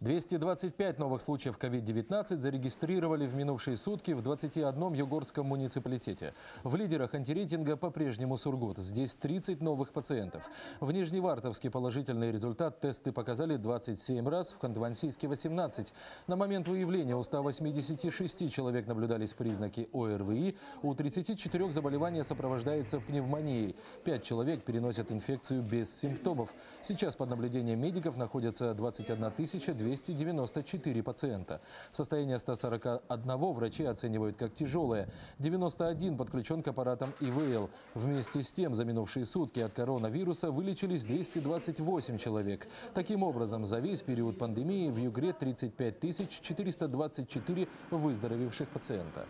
225 новых случаев COVID-19 зарегистрировали в минувшие сутки в 21 Югорском муниципалитете. В лидерах антирейтинга по-прежнему Сургут. Здесь 30 новых пациентов. В Нижневартовске положительный результат тесты показали 27 раз, в Ханты-Мансийске 18. На момент выявления у 186 человек наблюдались признаки ОРВИ. У 34 заболевания сопровождается пневмонией. 5 человек переносят инфекцию без симптомов. Сейчас под наблюдением медиков находятся 21 200 294 пациента. Состояние 141 врачи оценивают как тяжелое. 91 подключен к аппаратам ИВЛ. Вместе с тем, за минувшие сутки от коронавируса вылечились 228 человек. Таким образом, за весь период пандемии в Югре 35 424 выздоровевших пациента.